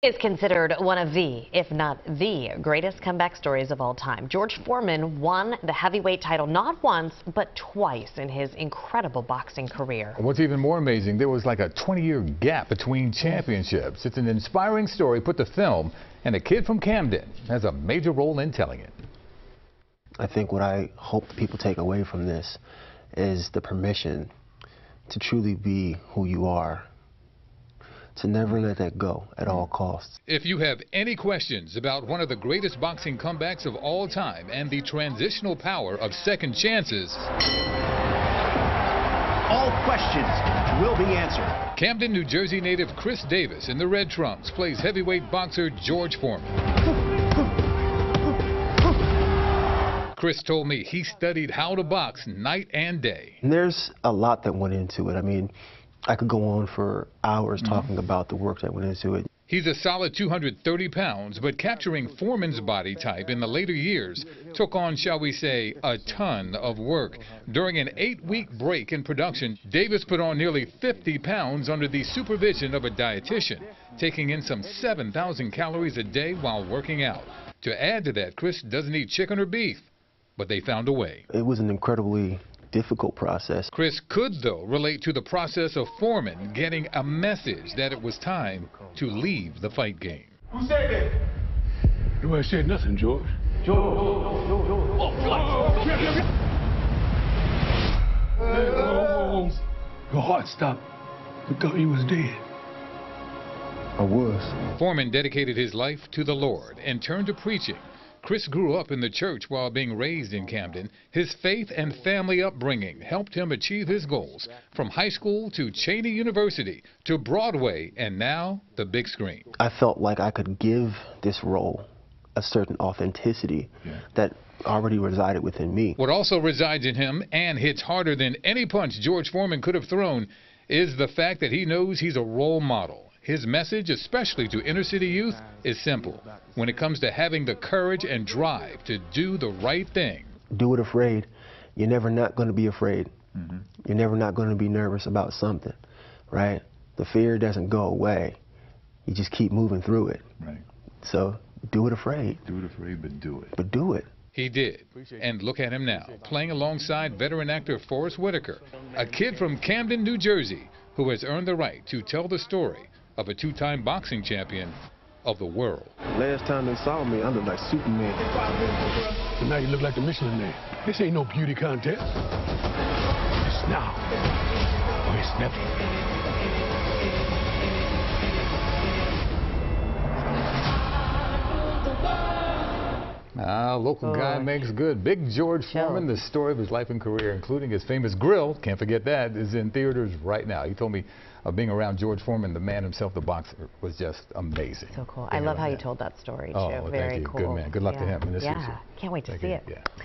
is considered one of the, if not the, greatest comeback stories of all time. George Foreman won the heavyweight title not once, but twice in his incredible boxing career. What's even more amazing, there was like a 20-year gap between championships. It's an inspiring story put to film, and a kid from Camden has a major role in telling it. I think what I hope people take away from this is the permission to truly be who you are to never let that go at all costs. If you have any questions about one of the greatest boxing comebacks of all time and the transitional power of second chances, all questions will be answered. Camden, New Jersey native Khris Davis in the red trunks plays heavyweight boxer George Foreman. Khris told me he studied how to box night and day. There's a lot that went into it. I mean, I could go on for hours mm-hmm. talking about the work that went into it. He's a solid 230 pounds, but capturing Foreman's body type in the later years took on, shall we say, a ton of work. During an eight-week break in production, Davis put on nearly 50 pounds under the supervision of a dietitian, taking in some 7,000 calories a day while working out. To add to that, Khris doesn't eat chicken or beef, but they found a way. It was an incredibly difficult process. Khris could, though, relate to the process of Foreman getting a message that it was time to leave the fight game. Who said that? Nobody said nothing, George. George, George, George, George. Oh, oh, oh, Your heart stopped. We thought you was dead. I was. Foreman dedicated his life to the Lord and turned to preaching Khris grew up in the church while being raised in Camden. His faith and family upbringing helped him achieve his goals from high school to Cheyney University to Broadway and now the big screen. I felt like I could give this role a certain authenticity yeah. that already resided within me. What also resides in him and hits harder than any punch George Foreman could have thrown is the fact that he knows he's a role model. His message, especially to inner city youth, is simple. When it comes to having the courage and drive to do the right thing, do it afraid. You're never not going to be afraid. Mm -hmm. You're never not going to be nervous about something, right? The fear doesn't go away. You just keep moving through it. Right. So do it afraid. Do it afraid, but do it. But do it. He did. And look at him now, playing alongside veteran actor Forest Whitaker, a kid from Camden, New Jersey, who has earned the right to tell the story of a two-time boxing champion of the world. Last time they saw me, I looked like Superman. But now you look like the Michelin Man. This ain't no beauty contest. It's now or it's never. Ah, local Boy. guy makes good. Big George Foreman, the story of his life and career, including his famous grill, can't forget that, is in theaters right now. He told me of being around George Foreman, the man himself, the boxer, was just amazing. So cool. I love how that. you told that story, too. Oh, Very thank you. cool. Good man. Good luck yeah. to him Yeah. Can't wait to thank see you. it. Yeah.